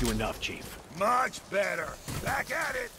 you enough, Chief. Much better. Back at it.